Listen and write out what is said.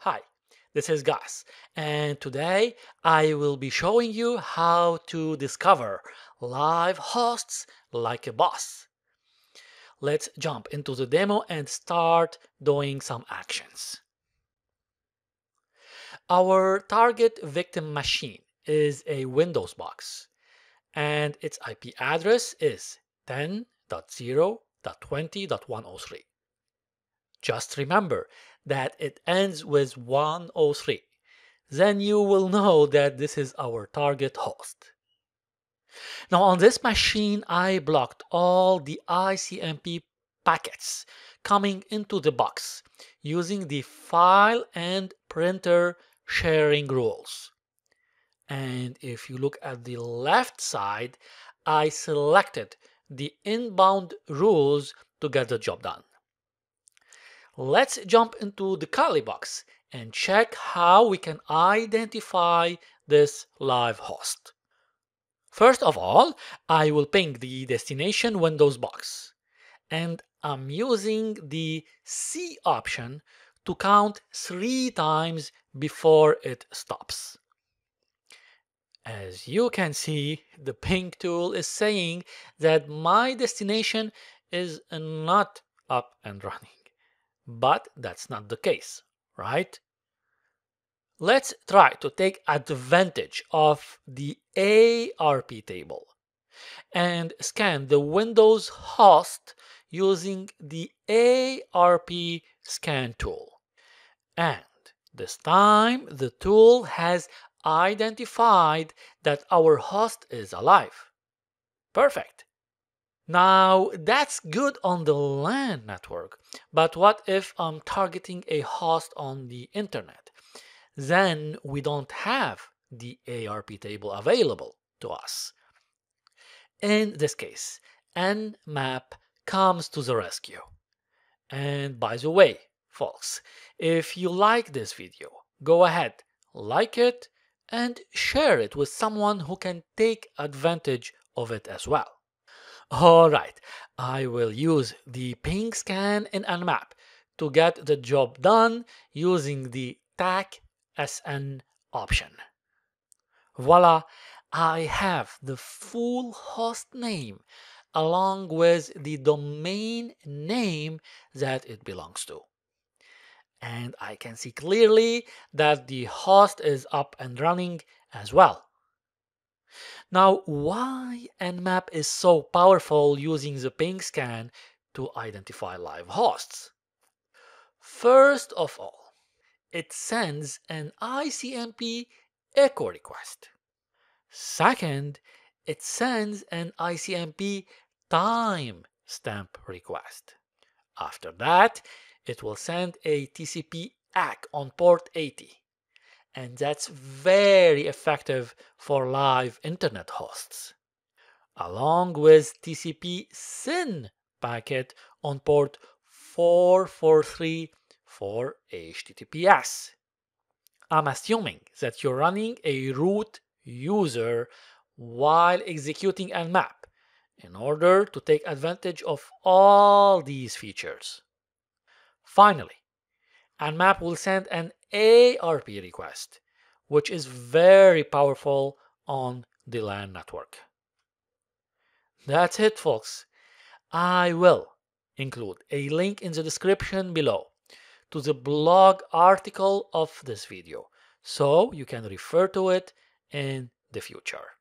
Hi, this is Gus, and today I will be showing you how to discover live hosts like a boss. Let's jump into the demo and start doing some actions. Our target victim machine is a Windows box, and its IP address is 10.0.20.103. Just remember that it ends with 103. Then you will know that this is our target host. Now on this machine, I blocked all the ICMP packets coming into the box using the file and printer sharing rules. And if you look at the left side, I selected the inbound rules to get the job done. Let's jump into the Kali box and check how we can identify this live host. First of all, I will ping the destination Windows box and I'm using the C option to count three times before it stops. As you can see, the ping tool is saying that my destination is not up and running. But that's not the case, right? Let's try to take advantage of the ARP table and scan the Windows host using the ARP scan tool. And this time the tool has identified that our host is alive. Perfect. Now that's good on the LAN network, but what if I'm targeting a host on the internet? Then we don't have the ARP table available to us. In this case, Nmap comes to the rescue. And by the way, folks, if you like this video, go ahead, like it, and share it with someone who can take advantage of it as well. All right, I will use the ping scan in Nmap to get the job done using the TAC SN option. Voila, I have the full host name along with the domain name that it belongs to. And I can see clearly that the host is up and running as well. Now, why Nmap is so powerful using the ping scan to identify live hosts? First of all, it sends an ICMP echo request. Second, it sends an ICMP time stamp request. After that, it will send a TCP ACK on port 80 and that's very effective for live internet hosts. Along with TCP SYN packet on port 443 for HTTPS. I'm assuming that you're running a root user while executing Nmap in order to take advantage of all these features. Finally, Nmap will send an ARP request, which is very powerful on the LAN network. That's it, folks. I will include a link in the description below to the blog article of this video so you can refer to it in the future.